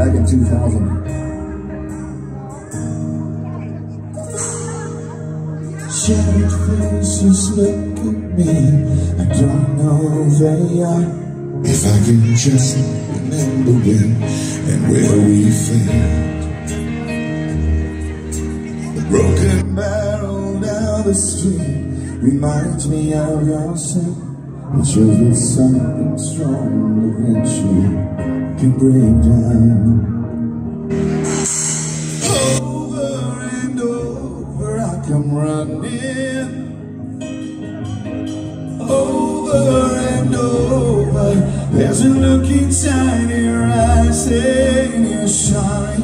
back in 2000. Shattered faces look at me. I don't know they are. If I can just remember when and where we failed The broken barrel down the street Reminds me of yourself. It shows me something strong eventually can break down Over and over I come running over and over. There's a look inside your eyes saying you're sorry,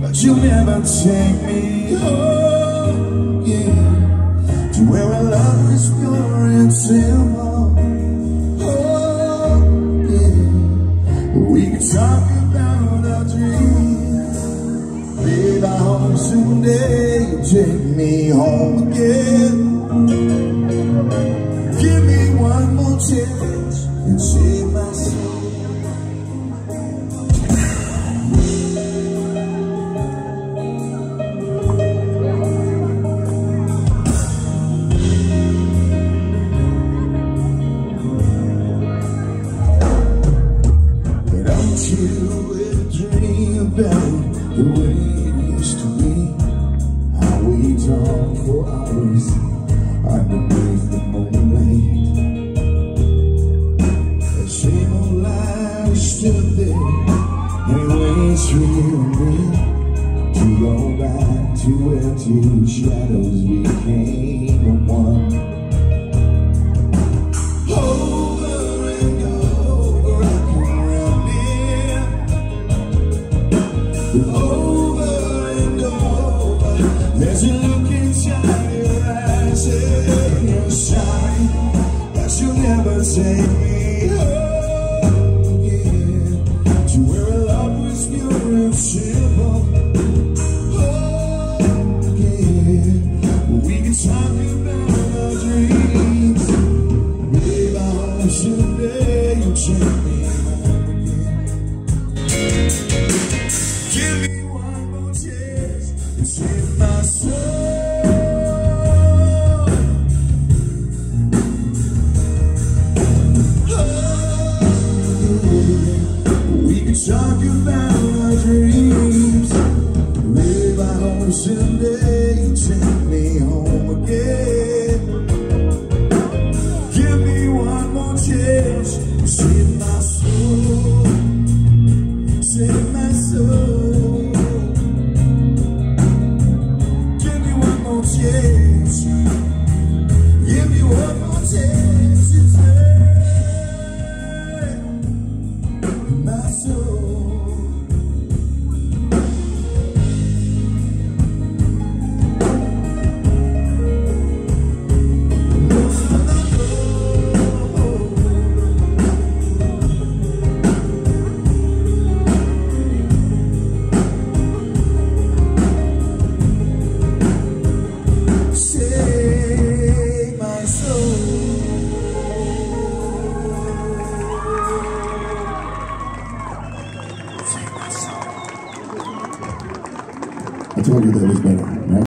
but you'll never take me home. Yeah, to where our love is pure and simple. Take me home again. Give me one more chance and save my soul. Don't you ever dream about hours underneath the moonlight. That same old life stood there, and it waits for you and me to go back to where two shadows became one. Over and over, I can run Over take me dreams. Live out on Sunday. I told you that was better, right?